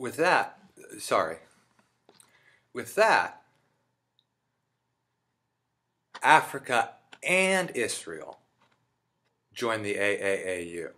with that, sorry, with that, Africa and Israel joined the AAAU.